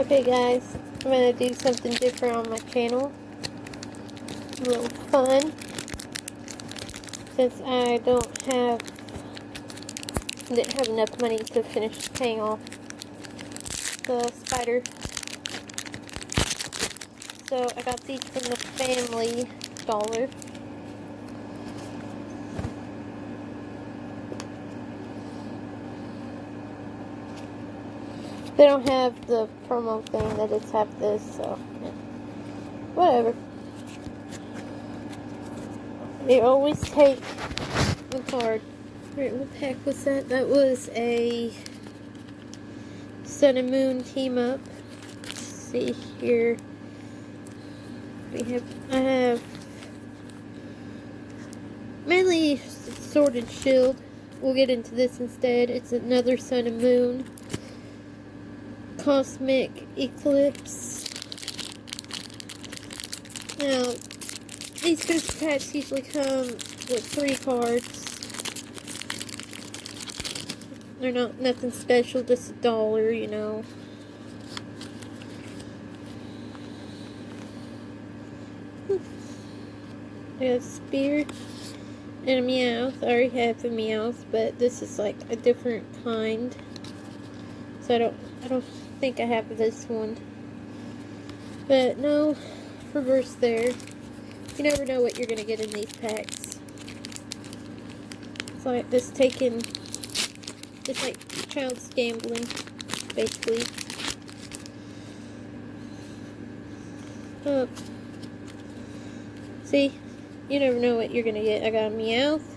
Okay guys, I'm going to do something different on my channel. A little fun. Since I don't have, didn't have enough money to finish paying off the spider. So I got these from the family dollar. They don't have the promo thing, they just have this, so yeah. whatever. They always take the card. Right, what the heck was that? That was a Sun and Moon team up. Let's see here. We have I have mainly Sword and Shield. We'll get into this instead. It's another Sun and Moon. Cosmic Eclipse. Now, these booster packs usually come with three cards. They're not nothing special, just a dollar, you know. I have Spear and a Meowth. I already have a Meowth, but this is like a different kind. So I don't I don't think I have this one. But no, reverse there. You never know what you're going to get in these packs. It's like just taking, it's like child's gambling, basically. Oh. See, you never know what you're going to get. I got a Meowth.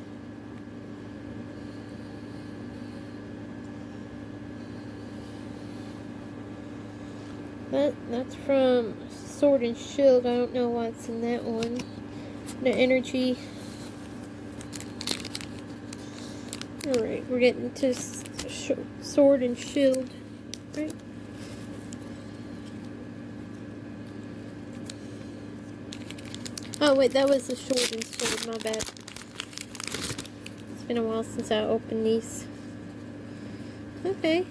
That, that's from Sword and Shield. I don't know what's in that one. The energy. Alright, we're getting to Sword and Shield. Right? Oh, wait, that was the Sword and Shield. My bad. It's been a while since I opened these. Okay.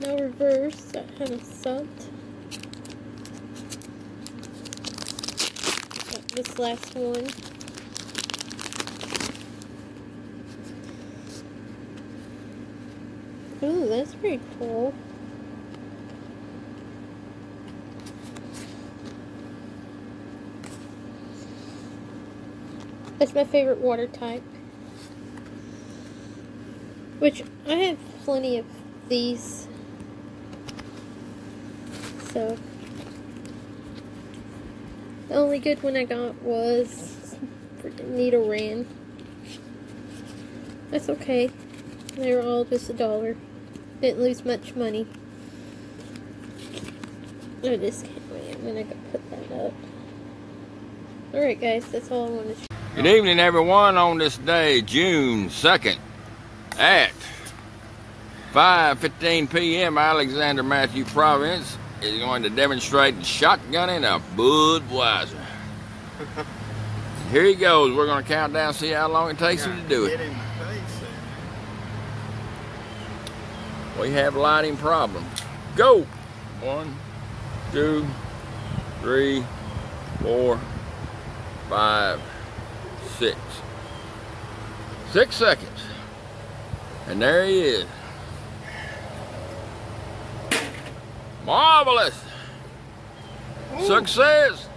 No reverse, that kind of sucked. this last one. Ooh, that's pretty cool. That's my favorite water type. Which, I have plenty of these so the only good one I got was freaking Nidoran. That's okay. They were all just a dollar. Didn't lose much money. I just can't wait. I'm gonna go put that up. Alright guys, that's all I wanted to show. Good evening everyone on this day, June 2nd at 5.15 p.m. Alexander Matthew Province is going to demonstrate shotgunning a Budweiser. Here he goes. We're going to count down, see how long it takes him to do it. We have lighting problems. Go! One, two, three, four, five, six. Six seconds. And there he is. Marvelous. Ooh. Success.